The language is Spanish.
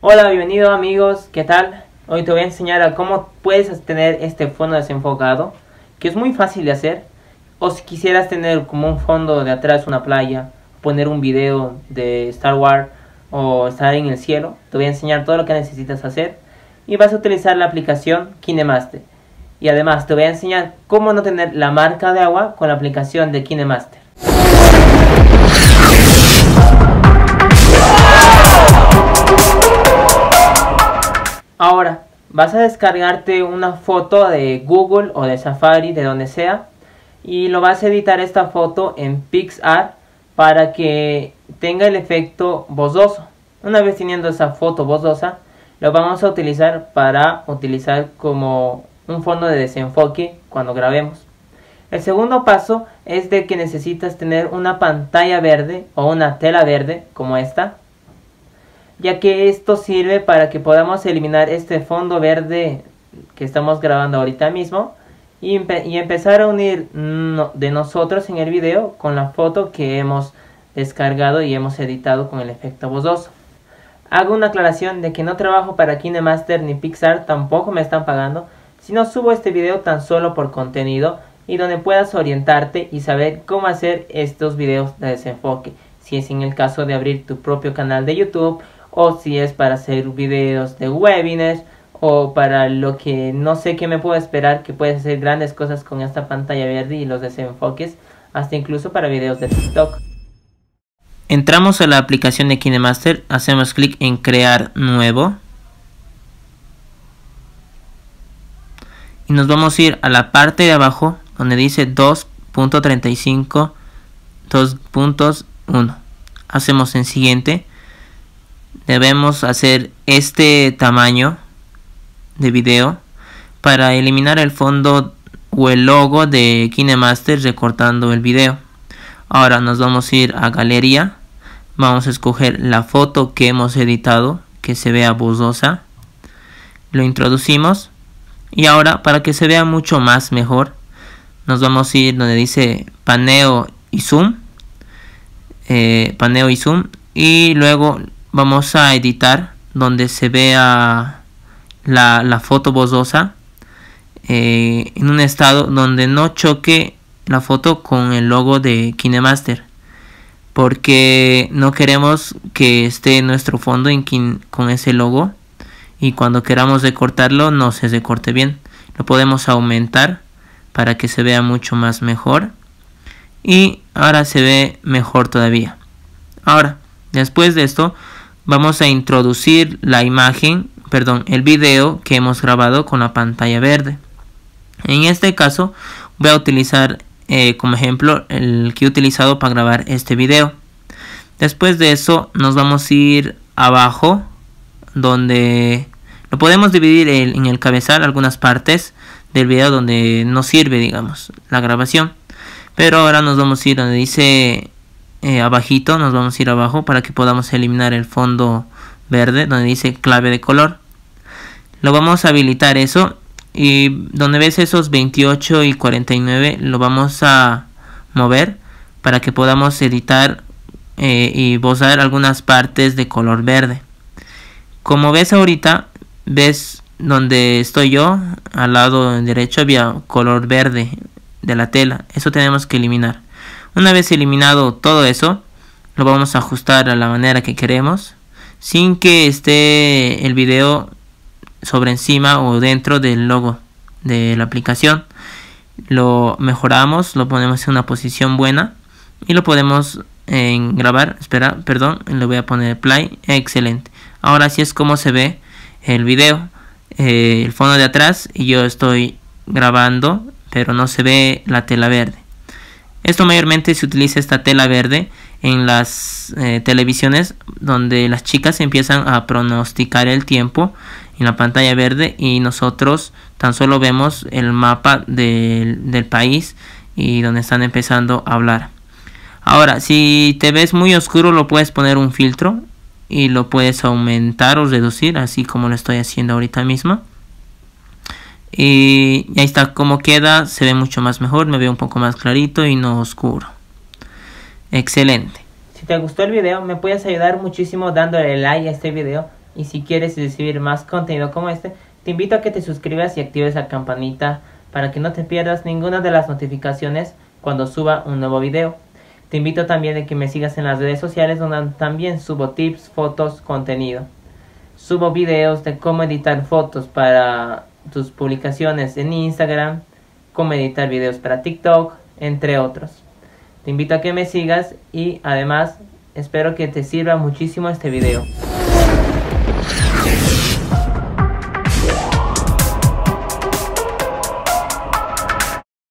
Hola, bienvenido amigos, ¿qué tal? Hoy te voy a enseñar cómo puedes tener este fondo desenfocado, que es muy fácil de hacer. O si quisieras tener como un fondo de atrás una playa, poner un video de Star Wars o estar en el cielo, te voy a enseñar todo lo que necesitas hacer y vas a utilizar la aplicación KineMaster. Y además te voy a enseñar cómo no tener la marca de agua con la aplicación de KineMaster. Ahora, vas a descargarte una foto de Google o de Safari, de donde sea, y lo vas a editar esta foto en PixArt para que tenga el efecto borroso. Una vez teniendo esa foto borrosa, lo vamos a utilizar para utilizar como un fondo de desenfoque cuando grabemos. El segundo paso es de que necesitas tener una pantalla verde o una tela verde como esta ya que esto sirve para que podamos eliminar este fondo verde que estamos grabando ahorita mismo y, empezar a unir de nosotros en el video con la foto que hemos descargado y hemos editado con el efecto borroso. Hago una aclaración de que no trabajo para KineMaster ni Pixar, tampoco me están pagando, sino subo este video tan solo por contenido y donde puedas orientarte y saber cómo hacer estos videos de desenfoque, si es en el caso de abrir tu propio canal de YouTube o si es para hacer videos de webinars o para lo que no sé qué me puedo esperar que puedes hacer grandes cosas con esta pantalla verde y los desenfoques hasta incluso para videos de TikTok. Entramos a la aplicación de KineMaster, hacemos clic en crear nuevo. Y nos vamos a ir a la parte de abajo donde dice 2.35 2.1 hacemos en siguiente debemos hacer este tamaño de video para eliminar el fondo o el logo de KineMaster recortando el video. Ahora nos vamos a ir a galería. Vamos a escoger la foto que hemos editado que se vea borrosa. Lo introducimos. Y ahora para que se vea mucho más mejor nos vamos a ir donde dice paneo y zoom. Eh, paneo y zoom. Y luego vamos a editar donde se vea la, foto borrosa eh, en un estado donde no choque la foto con el logo de KineMaster porque no queremos que esté nuestro fondo con ese logo y cuando queramos recortarlo no se recorte bien. Lo podemos aumentar para que se vea mucho más mejor y ahora se ve mejor todavía. Ahora después de esto vamos a introducir la imagen, perdón, el video que hemos grabado con la pantalla verde. En este caso voy a utilizar eh, como ejemplo el que he utilizado para grabar este video. Después de eso nos vamos a ir abajo donde lo podemos dividir en el cabezal algunas partes del video donde no sirve digamos la grabación. Pero ahora nos vamos a ir donde dice eh, abajito, nos vamos a ir abajo para que podamos eliminar el fondo verde donde dice clave de color. Lo vamos a habilitar eso y donde ves esos 28 y 49 lo vamos a mover para que podamos editar eh, y bozar algunas partes de color verde. Como ves ahorita, ves donde estoy yo, al lado derecho había color verde de la tela. Eso tenemos que eliminar. Una vez eliminado todo eso, lo vamos a ajustar a la manera que queremos, sin que esté el video sobre encima o dentro del logo de la aplicación. Lo mejoramos, lo ponemos en una posición buena y lo podemos en grabar. Espera, perdón, le voy a poner play. Excelente. Ahora así es como se ve el video. Eh, el fondo de atrás y yo estoy grabando, pero no se ve la tela verde. Esto mayormente se utiliza esta tela verde en las eh, televisiones donde las chicas empiezan a pronosticar el tiempo en la pantalla verde y nosotros tan solo vemos el mapa del, del país y donde están empezando a hablar. Ahora, si te ves muy oscuro lo puedes poner un filtro y lo puedes aumentar o reducir así como lo estoy haciendo ahorita mismo y ahí está como queda se ve mucho más mejor me veo un poco más clarito y no oscuro excelente si te gustó el video me puedes ayudar muchísimo dándole like a este video Y si quieres recibir más contenido como este, te invito a que te suscribas y actives la campanita para que no te pierdas ninguna de las notificaciones cuando suba un nuevo video. Te invito también a que me sigas en las redes sociales donde también subo tips, fotos, contenido. Subo videos de cómo editar fotos para tus publicaciones en Instagram, cómo editar videos para TikTok, entre otros. Te invito a que me sigas y además espero que te sirva muchísimo este video.